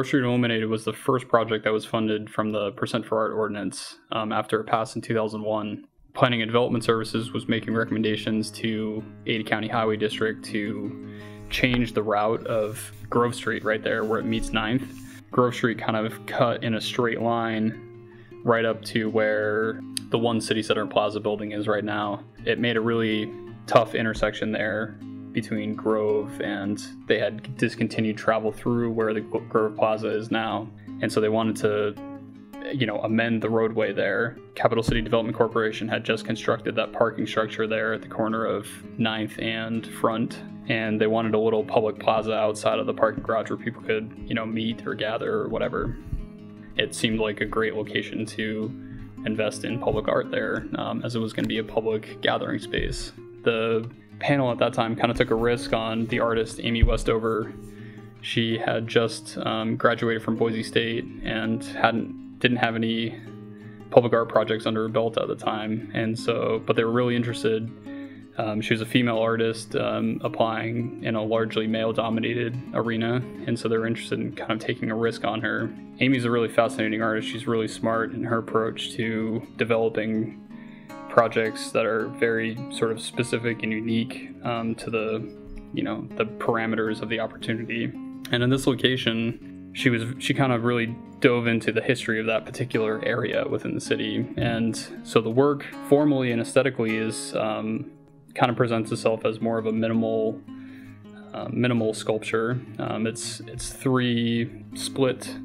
Street Illuminated was the first project that was funded from the Percent for Art ordinance um, after it passed in 2001. Planning and Development Services was making recommendations to Ada County Highway District to change the route of Grove Street right there where it meets 9th. Grove Street kind of cut in a straight line right up to where the one City Center Plaza building is right now. It made a really tough intersection there between Grove and they had discontinued travel through where the Grove Plaza is now. And so they wanted to, you know, amend the roadway there. Capital City Development Corporation had just constructed that parking structure there at the corner of 9th and Front. And they wanted a little public plaza outside of the parking garage where people could, you know, meet or gather or whatever. It seemed like a great location to invest in public art there, um, as it was going to be a public gathering space. The panel at that time kind of took a risk on the artist Amy Westover. She had just um, graduated from Boise State and hadn't didn't have any public art projects under her belt at the time, and so but they were really interested. Um, she was a female artist um, applying in a largely male-dominated arena, and so they were interested in kind of taking a risk on her. Amy's a really fascinating artist. She's really smart in her approach to developing projects that are very sort of specific and unique um, to the you know the parameters of the opportunity. And in this location she was she kind of really dove into the history of that particular area within the city. And so the work formally and aesthetically is um, kind of presents itself as more of a minimal uh, minimal sculpture. Um, it's it's three split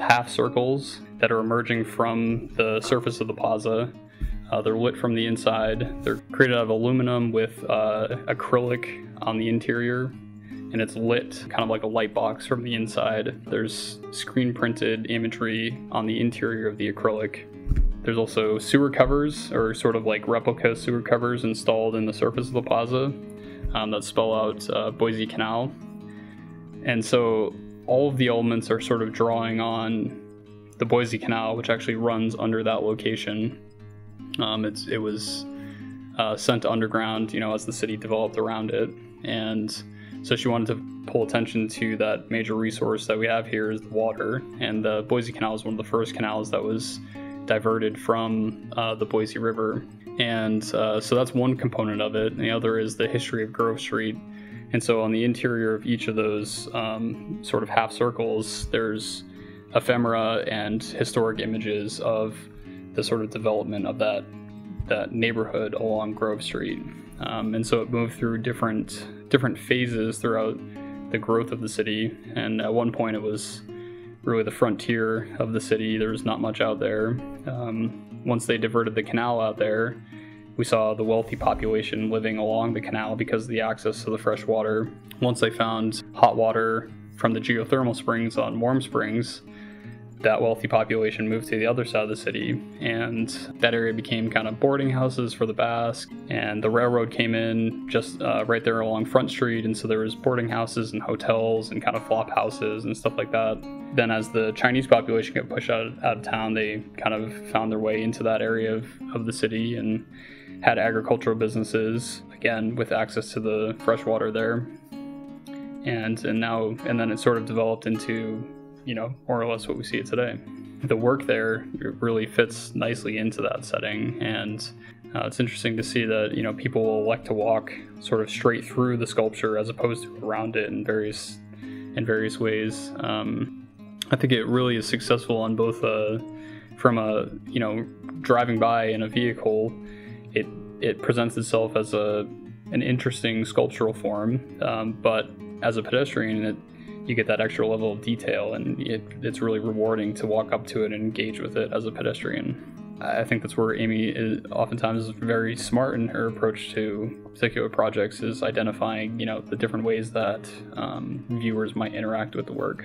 half circles that are emerging from the surface of the plaza uh, they're lit from the inside. They're created out of aluminum with uh, acrylic on the interior, and it's lit kind of like a light box from the inside. There's screen printed imagery on the interior of the acrylic. There's also sewer covers, or sort of like replica sewer covers, installed in the surface of the plaza um, that spell out uh, Boise Canal. And so all of the elements are sort of drawing on the Boise Canal, which actually runs under that location. Um, it's it was uh, sent underground, you know, as the city developed around it, and so she wanted to pull attention to that major resource that we have here is the water, and the Boise Canal is one of the first canals that was diverted from uh, the Boise River, and uh, so that's one component of it. And the other is the history of Grove Street, and so on the interior of each of those um, sort of half circles, there's ephemera and historic images of the sort of development of that that neighborhood along Grove Street. Um, and so it moved through different different phases throughout the growth of the city. And at one point, it was really the frontier of the city. There was not much out there. Um, once they diverted the canal out there, we saw the wealthy population living along the canal because of the access to the fresh water. Once they found hot water from the geothermal springs on Warm Springs, that wealthy population moved to the other side of the city, and that area became kind of boarding houses for the Basque. And the railroad came in just uh, right there along Front Street, and so there was boarding houses and hotels and kind of flop houses and stuff like that. Then, as the Chinese population got pushed out, out of town, they kind of found their way into that area of, of the city and had agricultural businesses again with access to the fresh water there. And and now and then it sort of developed into you know, more or less what we see it today. The work there really fits nicely into that setting, and uh, it's interesting to see that you know people will elect to walk sort of straight through the sculpture as opposed to around it in various in various ways. Um, I think it really is successful on both a, uh, from a you know driving by in a vehicle, it it presents itself as a an interesting sculptural form, um, but as a pedestrian, it you get that extra level of detail, and it, it's really rewarding to walk up to it and engage with it as a pedestrian. I think that's where Amy is oftentimes is very smart in her approach to particular projects is identifying, you know, the different ways that um, viewers might interact with the work.